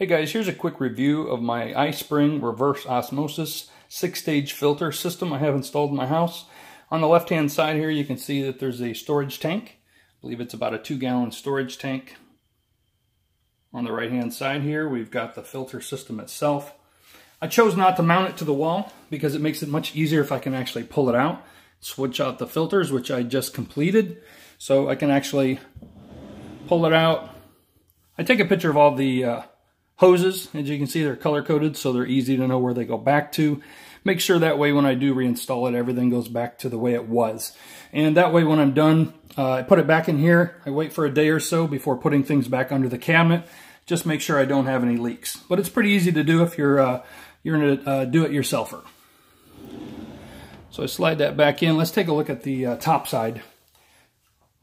Hey guys, here's a quick review of my iSpring reverse osmosis six-stage filter system I have installed in my house. On the left-hand side here, you can see that there's a storage tank. I believe it's about a two-gallon storage tank. On the right-hand side here, we've got the filter system itself. I chose not to mount it to the wall because it makes it much easier if I can actually pull it out, switch out the filters, which I just completed. So I can actually pull it out. I take a picture of all the uh, hoses. As you can see, they're color-coded, so they're easy to know where they go back to. Make sure that way when I do reinstall it, everything goes back to the way it was. And that way when I'm done, uh, I put it back in here. I wait for a day or so before putting things back under the cabinet. Just make sure I don't have any leaks. But it's pretty easy to do if you're, uh, you're a uh, do-it-yourselfer. So I slide that back in. Let's take a look at the uh, top side.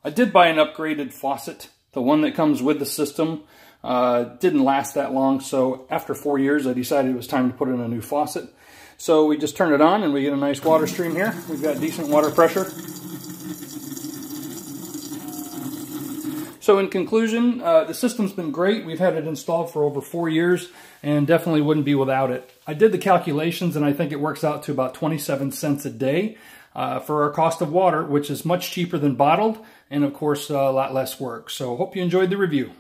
I did buy an upgraded faucet, the one that comes with the system. Uh, didn't last that long, so after four years, I decided it was time to put in a new faucet. So we just turn it on and we get a nice water stream here. We've got decent water pressure. So in conclusion, uh, the system's been great. We've had it installed for over four years and definitely wouldn't be without it. I did the calculations and I think it works out to about 27 cents a day uh, for our cost of water, which is much cheaper than bottled and of course a lot less work. So hope you enjoyed the review.